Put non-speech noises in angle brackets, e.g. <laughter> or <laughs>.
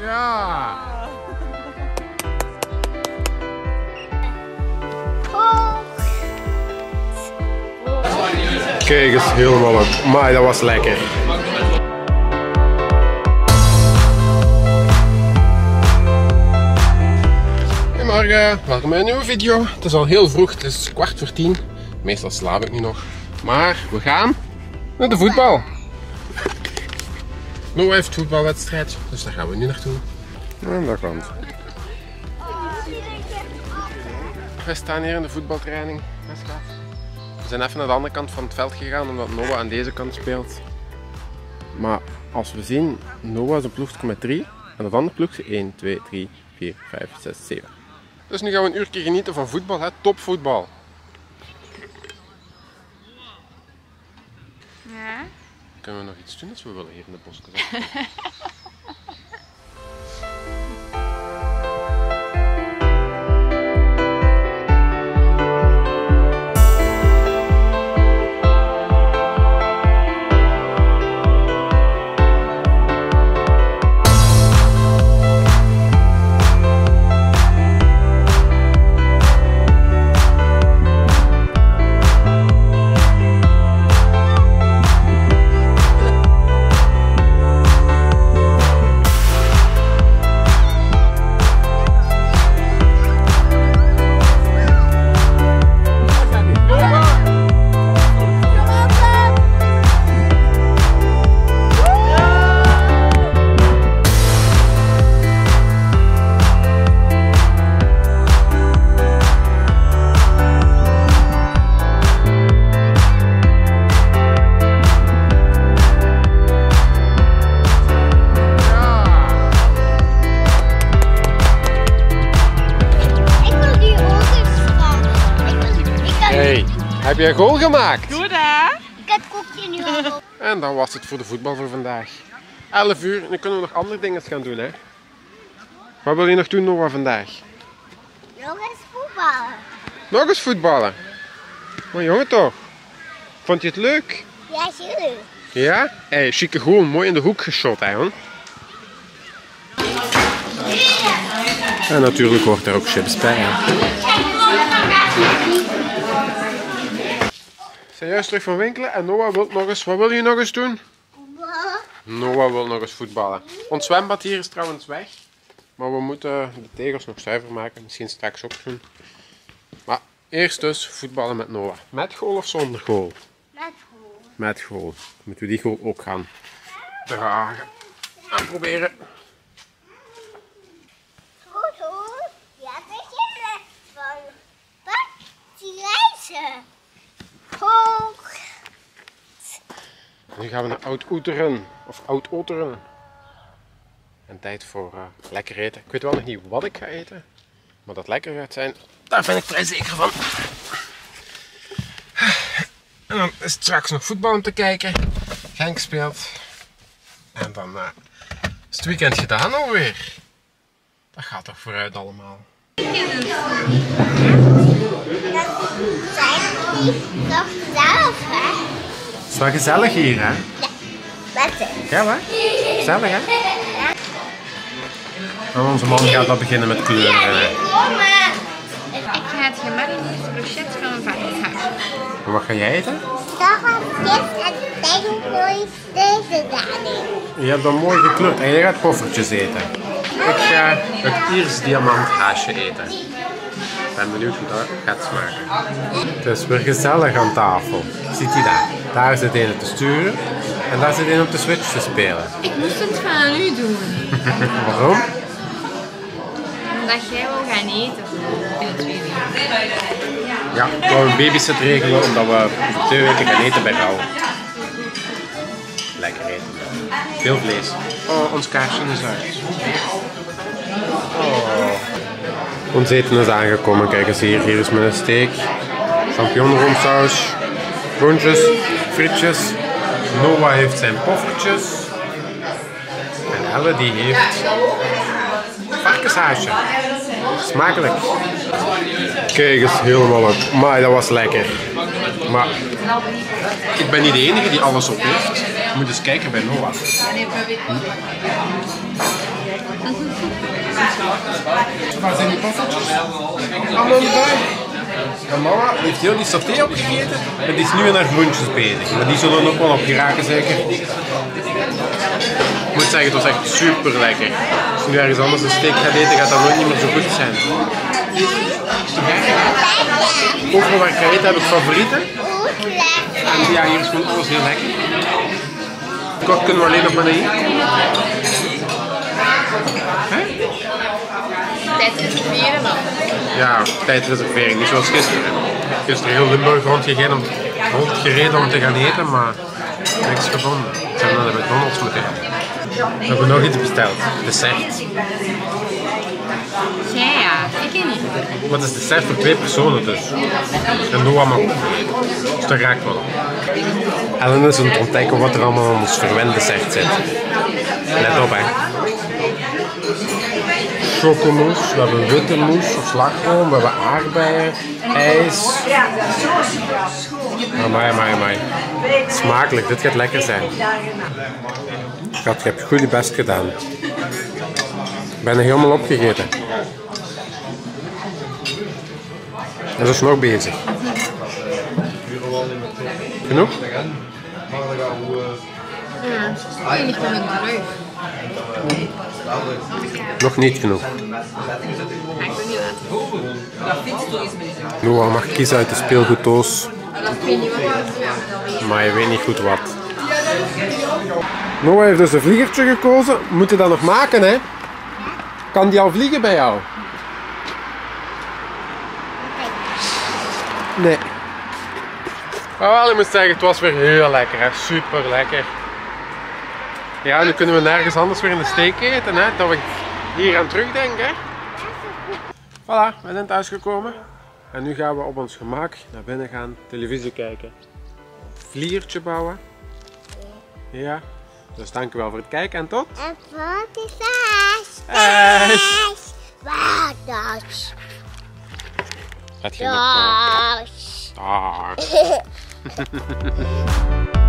Ja! Kijk eens, helemaal op. Maar dat was lekker. Goedemorgen, welkom bij een nieuwe video. Het is al heel vroeg, het is kwart voor tien. Meestal slaap ik nu nog. Maar we gaan naar de voetbal. Noah heeft voetbalwedstrijd, dus daar gaan we nu naartoe. En daar komt. We staan hier in de voetbaltraining. We zijn even naar de andere kant van het veld gegaan omdat Noah aan deze kant speelt. Maar als we zien, Noah is een ploegje met 3 en het andere ploegje 1, 2, 3, 4, 5, 6, 7. Dus nu gaan we een uurtje genieten van voetbal, hè? topvoetbal. Ja. Kunnen we nog iets doen als we willen hier in de bosken <laughs> heb jij een goal gemaakt? Goed hè? ik heb koekje nu al op. En dan was het voor de voetbal voor vandaag. 11 uur, nu kunnen we nog andere dingen gaan doen. Hè? Wat wil je nog doen, Noah, vandaag? Nog eens voetballen. Nog eens voetballen. Maar jongen toch, vond je het leuk? Ja, jullie. Ja? Hey, chique goal, mooi in de hoek geschot, hè, hoor. En natuurlijk hoort er ook chips bij. Hè. Zijn juist terug van winkelen en Noah wil nog eens. Wat wil je nog eens doen? Noah wil nog eens voetballen. Ons zwembad hier is trouwens weg. Maar we moeten de tegels nog zuiver maken. Misschien straks ook doen. Maar eerst dus voetballen met Noah. Met goal of zonder goal? Met goal. Met goal. Moeten we die goal ook gaan dragen. En proberen. Goed hoor. Ja, beginnen van. Wat? Die reizen. Hoog. Nu gaan we naar Oud-Oeteren. Of Oud-Oteren. En tijd voor eh, lekker eten. Ik weet wel nog niet wat ik ga eten. Maar dat lekker gaat zijn, daar ben ik vrij zeker van. En dan is het straks nog voetbal om te kijken. Genk speelt. En dan eh, is het weekend gedaan alweer. Dat gaat toch vooruit allemaal. Die nog zelf, hè? Het is wel gezellig hier, hè? Wat is Ja, hè? Gezellig, hè? En onze man gaat al beginnen met kleuren. Ik ga het gemarineerde brochet van varkenshaas. En wat ga jij eten? Dat was dit en mooi deze daarin. Je hebt dan mooi gekleurd en jij gaat poffertjes eten. Ik ga het Iers diamant haasje eten. Ik ben benieuwd hoe dat gaat smaken. Het is weer gezellig aan tafel. Ziet u daar? Daar zit een te sturen en daar zit een op de switch te spelen. Ik moest het van u doen. <laughs> Waarom? Omdat jij wil gaan eten in het tweede. Ja, we gaan een babysit regelen omdat we over twee weken gaan eten bij jou. Lekker eten. Veel vlees. Oh, ons kaarsje is uit. Oh. Ons eten is aangekomen. Kijk eens hier. Hier is mijn steak. Champignonroomsaus. Groentjes. Frietjes. Noah heeft zijn poffertjes. En Elle die heeft varkenshaasje. Smakelijk. Kijk eens, helemaal op. Maar dat was lekker. Maar ik ben niet de enige die alles op heeft. Je moet eens kijken bij Noah. Waar zijn die poffertjes? Allemaal erbij. Mama heeft heel die saté opgegeten en is nu in haar groentjes bezig. Maar die zullen ook wel op geraken zeker. Ik moet zeggen, het was echt super lekker. Als je nu ergens anders een steak gaat eten, gaat dat nooit niet meer zo goed zijn. Overal waar ik ga eten heb ik favorieten. En ja, hier is gewoon alles heel lekker. Kort kunnen we alleen naar hier. Tijd reserveren dan. Ja, tijdreservering, niet zoals gisteren. Gisteren heel Limburg rondgegaan om, rondgereden om te gaan eten, maar niks gevonden. Ze hebben naar de McDonald's moeten gaan. We hebben nog iets besteld. Dessert. Jij ja, ik niet. Wat is dessert voor twee personen dus? En Noah mag ook mee. Dus dat raakt wel op. Ellen is aan het ontdekken wat er allemaal in ons verwend dessert zit. Let op hè. Chocomousse, we hebben witte mousse of slagroom, we hebben aardbeien, ijs. Amai, amai, amai. Smakelijk, dit gaat lekker zijn. Schat, je hebt goed je best gedaan. Ik ben er helemaal opgegeten. En dat is nog bezig. Genoeg? Ja, met mijn terug. Nog niet genoeg. Noah mag kiezen uit de speelgoeddoos, maar je weet niet goed wat. Noah heeft dus een vliegertje gekozen. Moet je dat nog maken, hè? Kan die al vliegen bij jou? Nee. Maar ik moet zeggen, het was weer heel lekker, super lekker. Ja, nu kunnen we nergens anders weer in de steek eten, hè? Dat we hier aan terugdenken. Hè? Voilà, we zijn thuisgekomen. En nu gaan we op ons gemak naar binnen gaan, televisie kijken. Vliertje bouwen. Ja. Dus dankjewel voor het kijken en tot. En voor de zes. Het ging. Dag. <laughs>